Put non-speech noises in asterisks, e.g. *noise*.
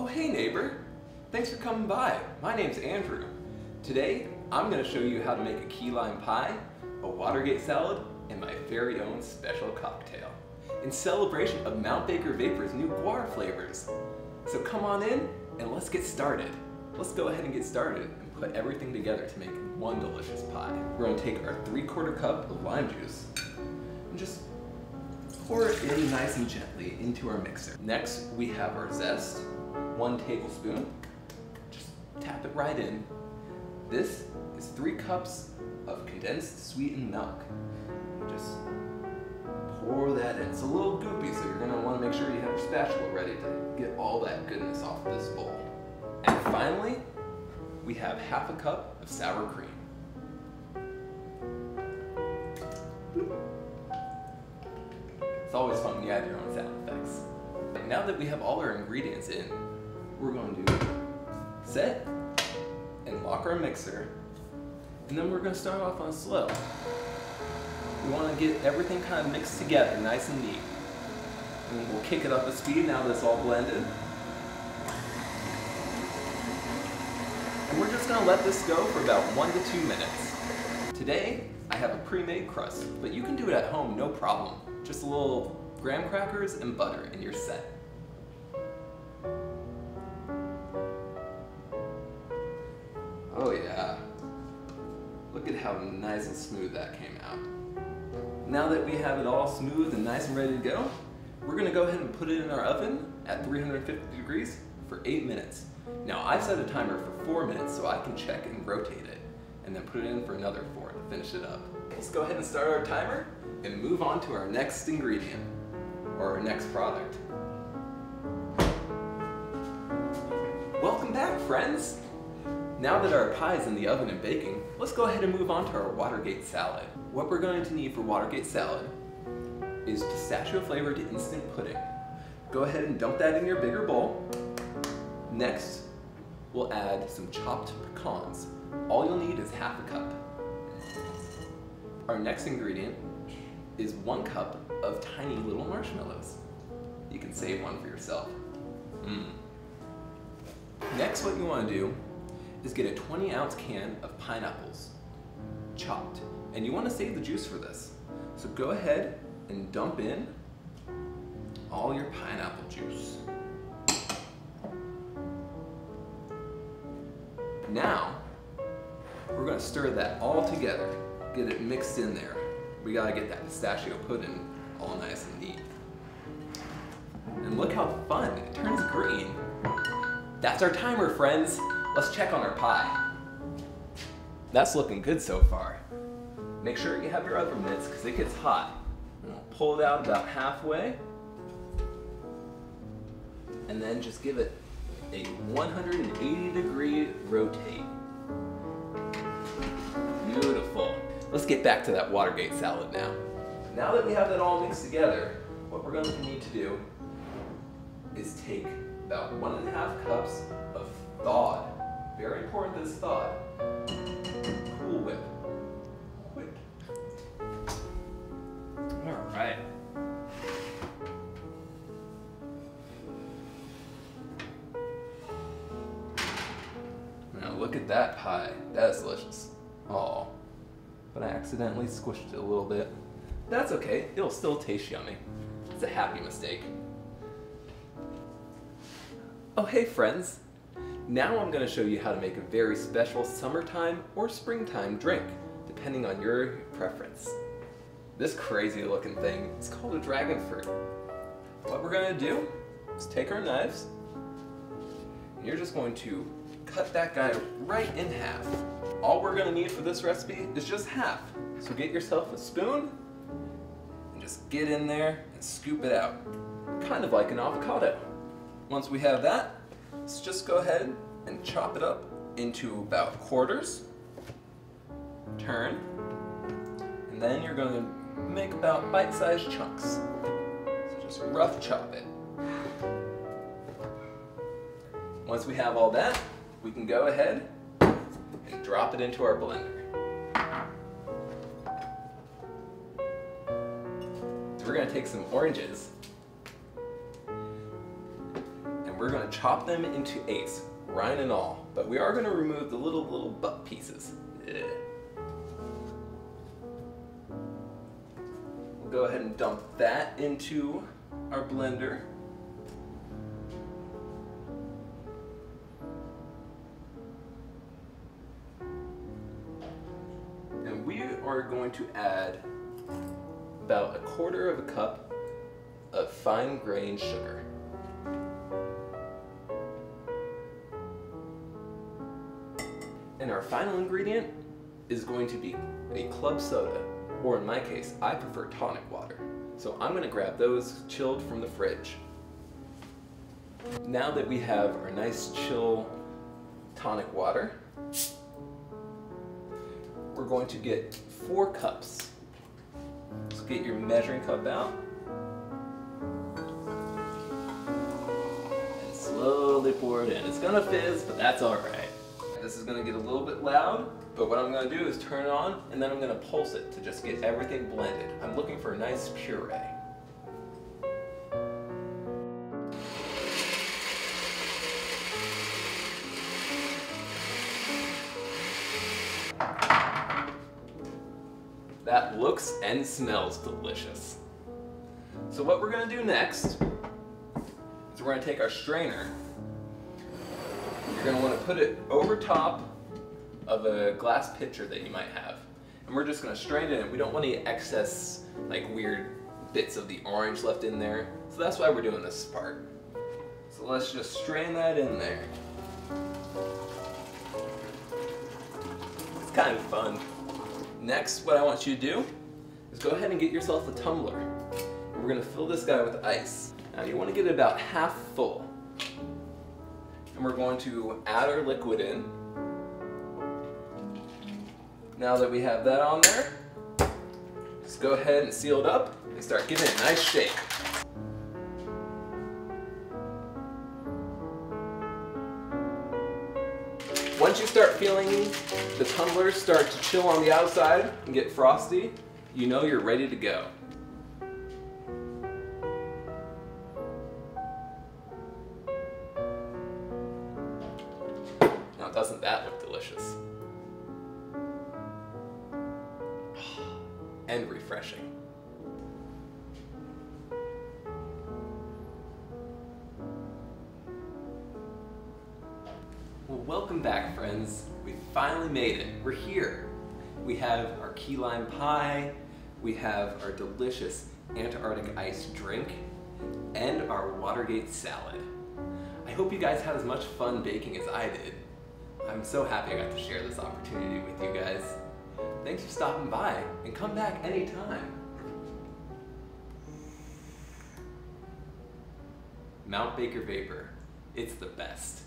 Oh hey neighbor, thanks for coming by. My name's Andrew. Today, I'm gonna show you how to make a key lime pie, a Watergate salad, and my very own special cocktail. In celebration of Mount Baker Vapor's new GWAR flavors. So come on in and let's get started. Let's go ahead and get started and put everything together to make one delicious pie. We're gonna take our three quarter cup of lime juice and just pour it in nice and gently into our mixer. Next, we have our zest, one tablespoon. Just tap it right in. This is three cups of condensed sweetened milk. Just pour that in. It's a little goopy, so you're gonna wanna make sure you have your spatula ready to get all that goodness off this bowl. And finally, we have half a cup of sour cream. It's always fun when you add your own sound effects. Now that we have all our ingredients in, we're going to set and lock our mixer, and then we're going to start off on slow. We want to get everything kind of mixed together, nice and neat. And we'll kick it up a speed now that it's all blended. And we're just going to let this go for about one to two minutes. Today, I have a pre-made crust, but you can do it at home, no problem. Just a little graham crackers and butter and you're set. How nice and smooth that came out. Now that we have it all smooth and nice and ready to go, we're gonna go ahead and put it in our oven at 350 degrees for eight minutes. Now I've set a timer for four minutes so I can check and rotate it and then put it in for another four to finish it up. Let's go ahead and start our timer and move on to our next ingredient or our next product. Welcome back friends! Now that our pie is in the oven and baking, let's go ahead and move on to our Watergate salad. What we're going to need for Watergate salad is pistachio flavored instant pudding. Go ahead and dump that in your bigger bowl. Next, we'll add some chopped pecans. All you'll need is half a cup. Our next ingredient is one cup of tiny little marshmallows. You can save one for yourself. Mm. Next, what you want to do is get a 20 ounce can of pineapples, chopped. And you want to save the juice for this. So go ahead and dump in all your pineapple juice. Now, we're gonna stir that all together, get it mixed in there. We gotta get that pistachio pudding all nice and neat. And look how fun, it turns green. That's our timer, friends. Let's check on our pie. That's looking good so far. Make sure you have your oven mitts because it gets hot. Pull it out about halfway. And then just give it a 180 degree rotate. Beautiful. Let's get back to that Watergate salad now. Now that we have that all mixed together, what we're going to need to do is take about one and a half cups of thawed, very important this thought, Cool Whip. Whip. All right. Now look at that pie. That is delicious. Oh, but I accidentally squished it a little bit. That's okay. It'll still taste yummy. It's a happy mistake. Oh hey friends! Now I'm going to show you how to make a very special summertime or springtime drink, depending on your preference. This crazy looking thing is called a dragon fruit. What we're going to do is take our knives, and you're just going to cut that guy right in half. All we're going to need for this recipe is just half. So get yourself a spoon, and just get in there and scoop it out. Kind of like an avocado. Once we have that, let's just go ahead and chop it up into about quarters. Turn. And then you're going to make about bite-sized chunks. So just rough chop it. Once we have all that, we can go ahead and drop it into our blender. So we're going to take some oranges we're gonna chop them into eighths, rind and all, but we are gonna remove the little, little butt pieces. Ugh. We'll go ahead and dump that into our blender. And we are going to add about a quarter of a cup of fine grained sugar. Our final ingredient is going to be a club soda, or in my case, I prefer tonic water. So I'm gonna grab those chilled from the fridge. Now that we have our nice chill tonic water, we're going to get four cups. So get your measuring cup out. And slowly pour it in. It's gonna fizz, but that's all right. This is gonna get a little bit loud, but what I'm gonna do is turn it on and then I'm gonna pulse it to just get everything blended. I'm looking for a nice puree. That looks and smells delicious. So what we're gonna do next is we're gonna take our strainer. You're gonna wanna put it over top of a glass pitcher that you might have. And we're just gonna strain it in. We don't want any excess, like weird bits of the orange left in there. So that's why we're doing this part. So let's just strain that in there. It's kind of fun. Next, what I want you to do is go ahead and get yourself a tumbler. We're gonna fill this guy with ice. Now you wanna get it about half full. And we're going to add our liquid in. Now that we have that on there, just go ahead and seal it up and start giving it a nice shake. Once you start feeling the tumbler start to chill on the outside and get frosty, you know you're ready to go. Doesn't that look delicious? *sighs* And refreshing. Well, welcome back, friends. We finally made it. We're here. We have our key lime pie, we have our delicious Antarctic ice drink, and our Watergate salad. I hope you guys had as much fun baking as I did. I'm so happy I got to share this opportunity with you guys. Thanks for stopping by, and come back anytime. Mount Baker Vapor. It's the best.